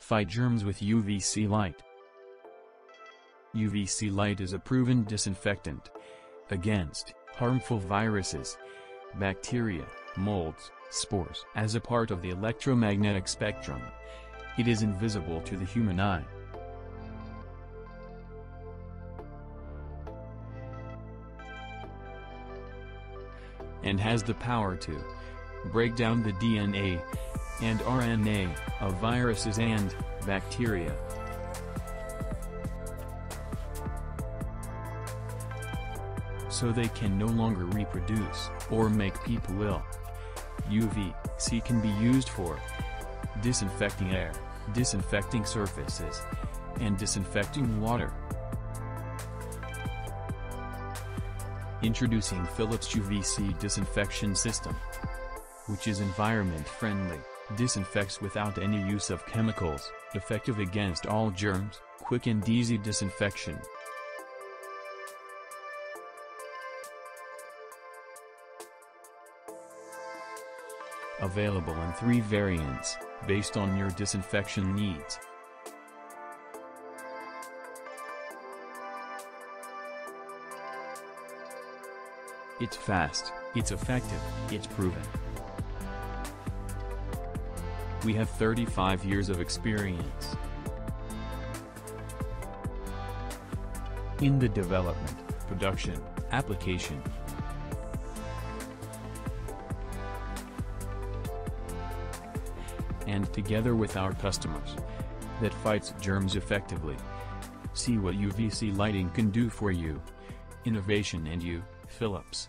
Fight germs with UVC light. UVC light is a proven disinfectant against harmful viruses, bacteria, molds, spores. As a part of the electromagnetic spectrum, it is invisible to the human eye. and has the power to break down the DNA and RNA of viruses and bacteria. So they can no longer reproduce or make people ill. UV-C can be used for disinfecting air, disinfecting surfaces, and disinfecting water. Introducing Philips UVC disinfection system, which is environment friendly, disinfects without any use of chemicals, effective against all germs, quick and easy disinfection. Available in three variants, based on your disinfection needs. It's fast, it's effective, it's proven. We have 35 years of experience in the development, production, application, and together with our customers, that fights germs effectively. See what UVC lighting can do for you. Innovation and you, Philips.